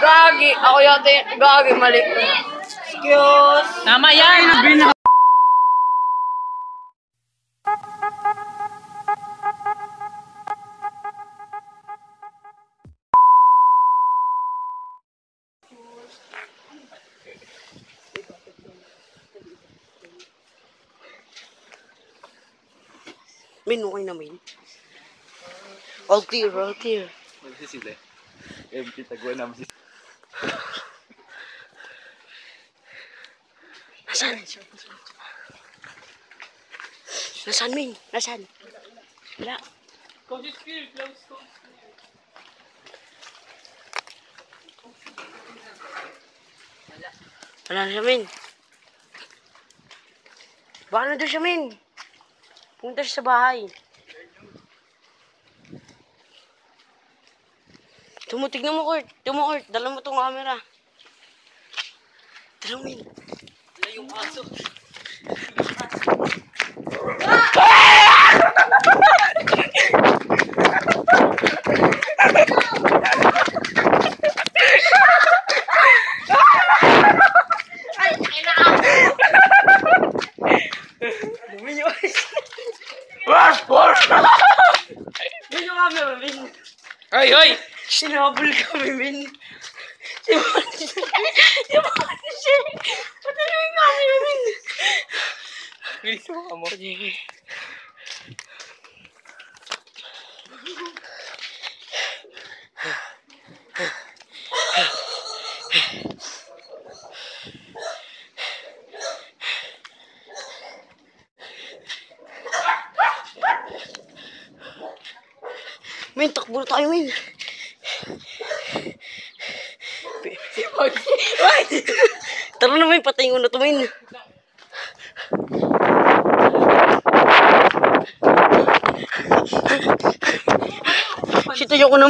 Gagi. Ako yata yung gagi. Mali. Excuse. Tama yan. Min, okay na, Min. All clear, all clear. Masih sila. Eh, kita gue naman si... Nasaan? Nasaan, Min? Nasaan? Wala. Wala na siya, Min. Baka na doon siya, Min. Punta siya sa bahay. Tumutignan mo, Kurt. Tumo, Kurt. Dala mo tong camera. Dala mo, Min. Min yung camera, Min. Hoy, hoy! Sinabol kami, Min. Si Mati Si Mati siya. Pati na yung camera, Min. Min. Tara na, Min. Patayin ko na to, Min. Shit, ayoko na